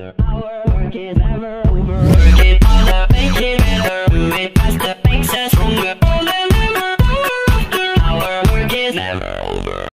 faster. Our work is never over. Work it harder, make it better. Move it faster, makes us stronger. Older, never, after. Our work is never over.